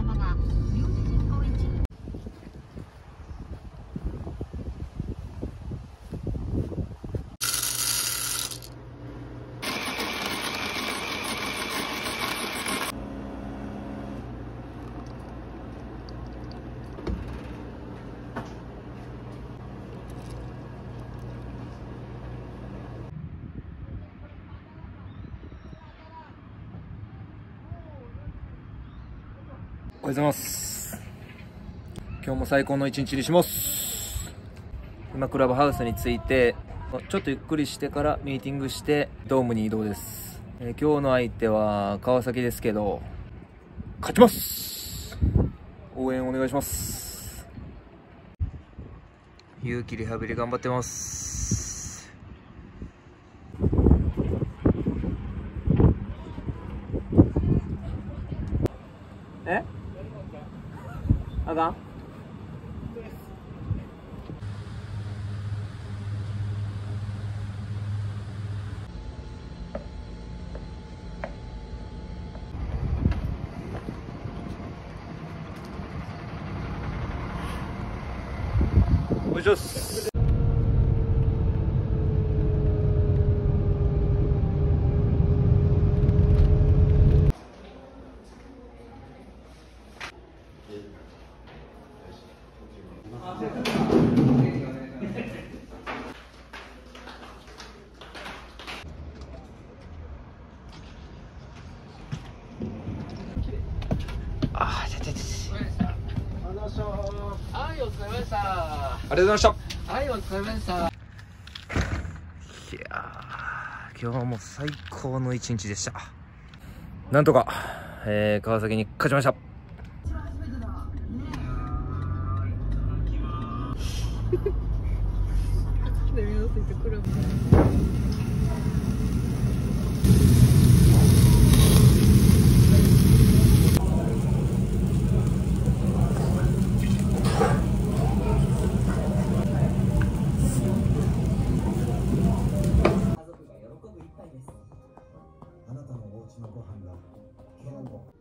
sa mga music. ようございます。今日も最高の一日にします。今クラブハウスに着いてちょっとゆっくりしてからミーティングしてドームに移動です、えー今日の相手は川崎ですけど勝ちます。応援お願いします。勇気リハビリ頑張ってます。え？あかんおあー、ちゃちゃちはい、お疲れ様でした。ありがとうございました。はい、お疲れ様でした。いやー今日も最高の一日でした。なんとか、えー川崎に勝ちました。あなたのお家のご飯が今日も